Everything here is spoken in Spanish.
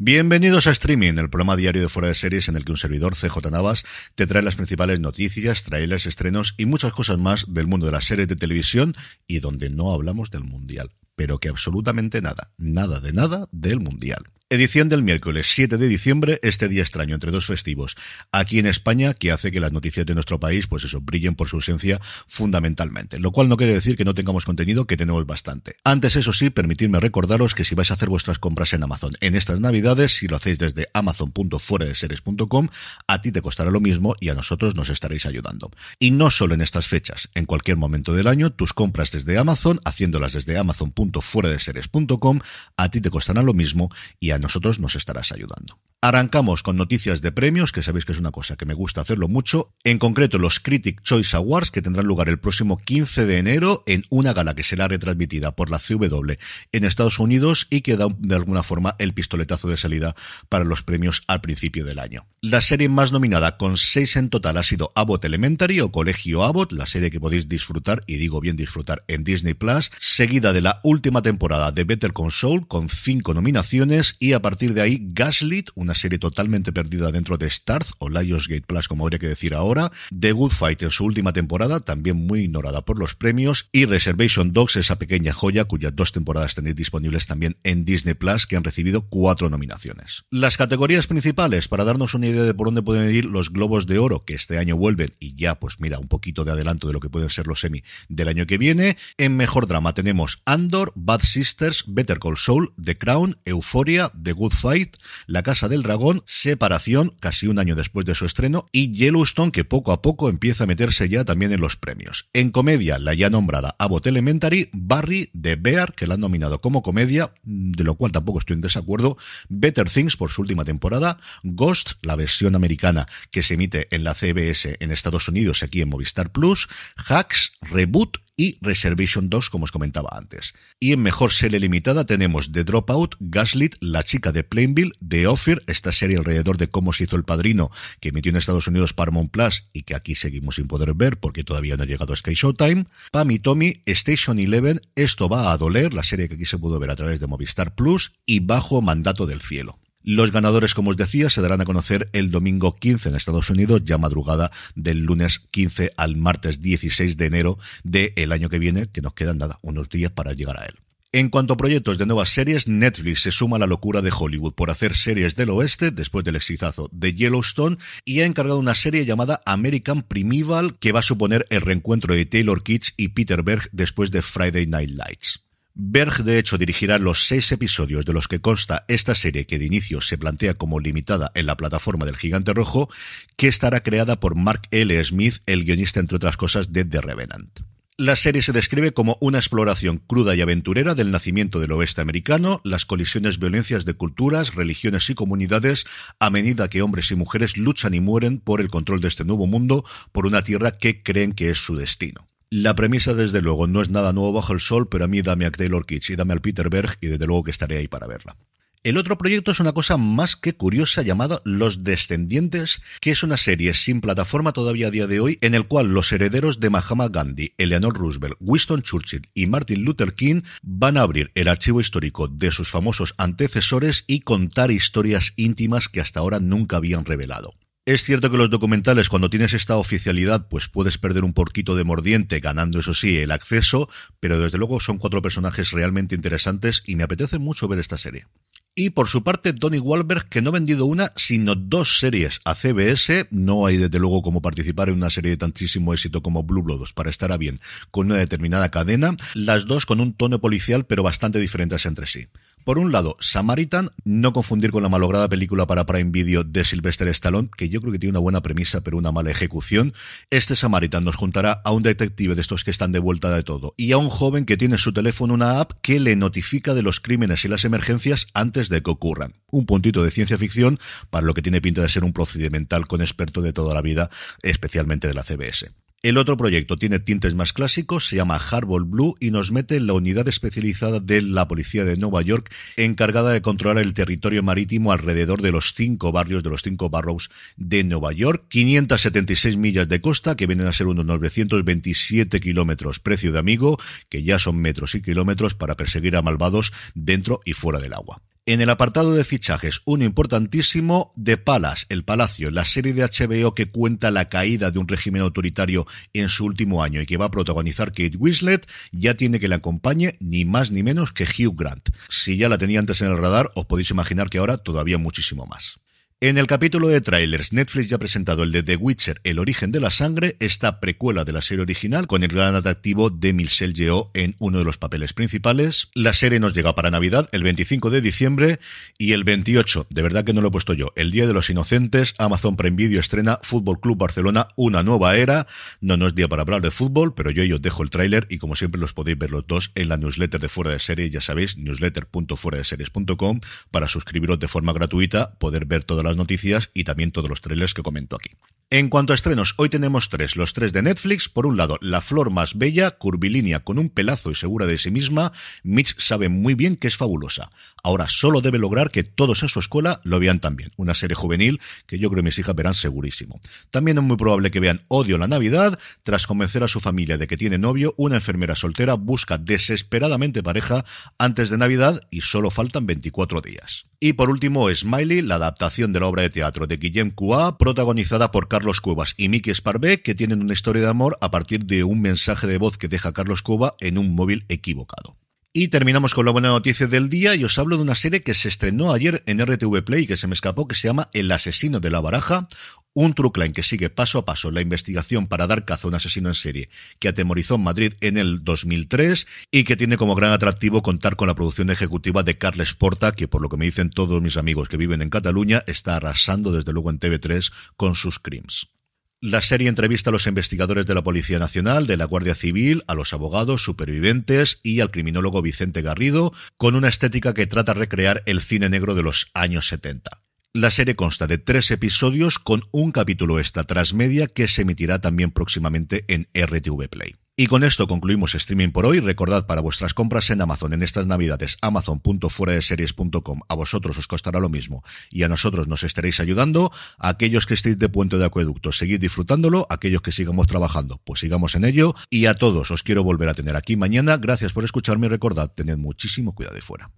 Bienvenidos a Streaming, el programa diario de fuera de series en el que un servidor, CJ Navas, te trae las principales noticias, trailers, estrenos y muchas cosas más del mundo de las series de televisión y donde no hablamos del Mundial, pero que absolutamente nada, nada de nada del Mundial. Edición del miércoles 7 de diciembre, este día extraño entre dos festivos aquí en España que hace que las noticias de nuestro país, pues eso, brillen por su ausencia fundamentalmente. Lo cual no quiere decir que no tengamos contenido, que tenemos bastante. Antes, eso sí, permitidme recordaros que si vais a hacer vuestras compras en Amazon en estas navidades, si lo hacéis desde amazon.fueradeseries.com, a ti te costará lo mismo y a nosotros nos estaréis ayudando. Y no solo en estas fechas, en cualquier momento del año, tus compras desde Amazon, haciéndolas desde amazon.fueradeseries.com, a ti te costarán lo mismo y a nosotros nos estarás ayudando. Arrancamos con noticias de premios, que sabéis que es una cosa que me gusta hacerlo mucho, en concreto los Critic Choice Awards, que tendrán lugar el próximo 15 de enero en una gala que será retransmitida por la CW en Estados Unidos y que da de alguna forma el pistoletazo de salida para los premios al principio del año. La serie más nominada con seis en total ha sido Abbott Elementary o Colegio Abbott, la serie que podéis disfrutar, y digo bien disfrutar, en Disney Plus, seguida de la última temporada de Better Console con cinco nominaciones y a partir de ahí Gaslit, una serie totalmente perdida dentro de Starz o Lionsgate Plus, como habría que decir ahora, The Good Fight en su última temporada, también muy ignorada por los premios, y Reservation Dogs, esa pequeña joya cuyas dos temporadas tenéis disponibles también en Disney Plus, que han recibido cuatro nominaciones. Las categorías principales, para darnos una idea de por dónde pueden ir los Globos de Oro, que este año vuelven, y ya, pues mira, un poquito de adelanto de lo que pueden ser los semi del año que viene. En Mejor Drama tenemos Andor, Bad Sisters, Better Call Saul, The Crown, Euphoria, The Good Fight, La Casa del Dragón, Separación, casi un año después de su estreno, y Yellowstone, que poco a poco empieza a meterse ya también en los premios. En comedia, la ya nombrada Abbott Elementary, Barry, The Bear, que la han nominado como comedia, de lo cual tampoco estoy en desacuerdo, Better Things por su última temporada, Ghost, la versión americana que se emite en la CBS en Estados Unidos, aquí en Movistar Plus, Hacks, Reboot y Reservation 2, como os comentaba antes. Y en mejor serie limitada tenemos The Dropout, Gaslit, La chica de Plainville, The Offer, esta serie alrededor de cómo se hizo El Padrino, que emitió en Estados Unidos Paramount Plus y que aquí seguimos sin poder ver porque todavía no ha llegado a Sky Showtime, Pam y Tommy, Station Eleven, Esto va a doler, la serie que aquí se pudo ver a través de Movistar Plus y Bajo Mandato del Cielo. Los ganadores, como os decía, se darán a conocer el domingo 15 en Estados Unidos, ya madrugada del lunes 15 al martes 16 de enero del año que viene, que nos quedan nada, unos días para llegar a él. En cuanto a proyectos de nuevas series, Netflix se suma a la locura de Hollywood por hacer series del oeste después del exitazo de Yellowstone y ha encargado una serie llamada American Primeval que va a suponer el reencuentro de Taylor Kitsch y Peter Berg después de Friday Night Lights. Berg, de hecho, dirigirá los seis episodios de los que consta esta serie que de inicio se plantea como limitada en la plataforma del Gigante Rojo, que estará creada por Mark L. Smith, el guionista, entre otras cosas, de The Revenant. La serie se describe como una exploración cruda y aventurera del nacimiento del oeste americano, las colisiones violencias de culturas, religiones y comunidades a medida que hombres y mujeres luchan y mueren por el control de este nuevo mundo, por una tierra que creen que es su destino. La premisa, desde luego, no es nada nuevo bajo el sol, pero a mí dame a Taylor Kitsch y dame al Peter Berg y desde luego que estaré ahí para verla. El otro proyecto es una cosa más que curiosa llamada Los Descendientes, que es una serie sin plataforma todavía a día de hoy, en el cual los herederos de Mahatma Gandhi, Eleanor Roosevelt, Winston Churchill y Martin Luther King van a abrir el archivo histórico de sus famosos antecesores y contar historias íntimas que hasta ahora nunca habían revelado. Es cierto que los documentales, cuando tienes esta oficialidad, pues puedes perder un poquito de mordiente, ganando, eso sí, el acceso, pero desde luego son cuatro personajes realmente interesantes y me apetece mucho ver esta serie. Y por su parte, Tony Wahlberg, que no ha vendido una, sino dos series a CBS. No hay desde luego como participar en una serie de tantísimo éxito como Blue Bloods para estar a bien con una determinada cadena. Las dos con un tono policial, pero bastante diferentes entre sí. Por un lado, Samaritan, no confundir con la malograda película para Prime Video de Sylvester Stallone, que yo creo que tiene una buena premisa pero una mala ejecución. Este Samaritan nos juntará a un detective de estos que están de vuelta de todo y a un joven que tiene en su teléfono una app que le notifica de los crímenes y las emergencias antes de que ocurran. Un puntito de ciencia ficción para lo que tiene pinta de ser un procedimental con experto de toda la vida, especialmente de la CBS. El otro proyecto tiene tintes más clásicos, se llama Harbor Blue y nos mete en la unidad especializada de la policía de Nueva York encargada de controlar el territorio marítimo alrededor de los cinco barrios de los cinco barrios de Nueva York. 576 millas de costa que vienen a ser unos 927 kilómetros precio de amigo que ya son metros y kilómetros para perseguir a malvados dentro y fuera del agua. En el apartado de fichajes, uno importantísimo, de Palas, El Palacio, la serie de HBO que cuenta la caída de un régimen autoritario en su último año y que va a protagonizar Kate Winslet, ya tiene que le acompañe ni más ni menos que Hugh Grant. Si ya la tenía antes en el radar, os podéis imaginar que ahora todavía muchísimo más. En el capítulo de trailers, Netflix ya ha presentado el de The Witcher, El origen de la sangre, esta precuela de la serie original con el gran atractivo de Michelle Yeoh en uno de los papeles principales. La serie nos llega para Navidad el 25 de diciembre y el 28, de verdad que no lo he puesto yo, el Día de los Inocentes, Amazon Prime Video estrena Fútbol Club Barcelona, una nueva era. No, no es día para hablar de fútbol, pero yo os dejo el tráiler y como siempre los podéis ver los dos en la newsletter de Fuera de Serie, ya sabéis, newsletter.fueradeseries.com para suscribiros de forma gratuita, poder ver todas las noticias y también todos los trailers que comento aquí. En cuanto a estrenos, hoy tenemos tres, los tres de Netflix. Por un lado, La Flor Más Bella, curvilínea con un pelazo y segura de sí misma. Mitch sabe muy bien que es fabulosa. Ahora solo debe lograr que todos en su escuela lo vean también. Una serie juvenil que yo creo que mis hijas verán segurísimo. También es muy probable que vean Odio la Navidad. Tras convencer a su familia de que tiene novio, una enfermera soltera busca desesperadamente pareja antes de Navidad y solo faltan 24 días. Y por último, Smiley, la adaptación de la obra de teatro de Guillem Cua, protagonizada por Carlos Cuevas y Miki Sparvé, que tienen una historia de amor a partir de un mensaje de voz que deja Carlos Cueva en un móvil equivocado. Y terminamos con la buena noticia del día y os hablo de una serie que se estrenó ayer en RTV Play que se me escapó, que se llama El asesino de la baraja, un true que sigue paso a paso la investigación para dar caza a un asesino en serie que atemorizó Madrid en el 2003 y que tiene como gran atractivo contar con la producción ejecutiva de Carles Porta, que por lo que me dicen todos mis amigos que viven en Cataluña, está arrasando desde luego en TV3 con sus crimes. La serie entrevista a los investigadores de la Policía Nacional, de la Guardia Civil, a los abogados, supervivientes y al criminólogo Vicente Garrido, con una estética que trata de recrear el cine negro de los años 70. La serie consta de tres episodios con un capítulo extra transmedia que se emitirá también próximamente en RTV Play. Y con esto concluimos streaming por hoy. Recordad para vuestras compras en Amazon en estas navidades, amazon.fueradeseries.com. A vosotros os costará lo mismo y a nosotros nos estaréis ayudando. Aquellos que estéis de puente de acueducto, seguid disfrutándolo. aquellos que sigamos trabajando, pues sigamos en ello. Y a todos os quiero volver a tener aquí mañana. Gracias por escucharme y recordad, tened muchísimo cuidado de fuera.